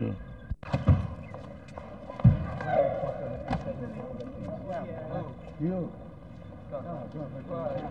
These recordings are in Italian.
chứ You. Go, go, go, go.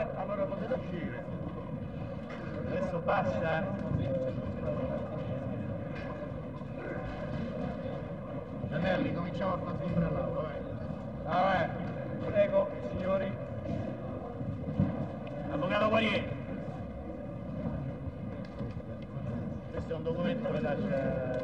uscire, allora potete uscire. Adesso passa. Danelli, cominciamo a far sempre l'auto, eh. Ah, eh. Prego, signori. Avvocato Guarieri. Questo è un documento che lascia...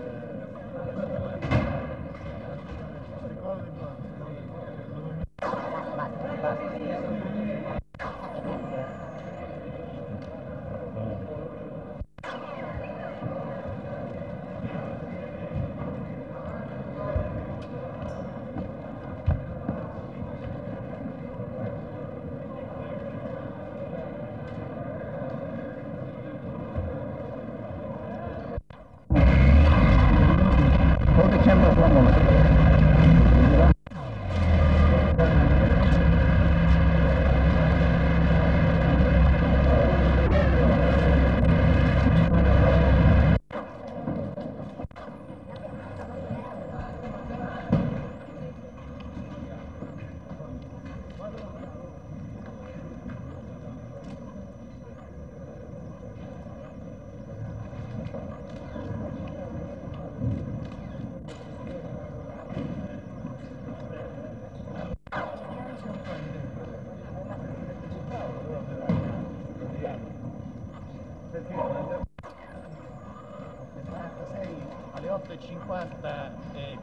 8.53,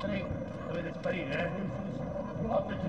eh, dovete sparire, eh? 8.53.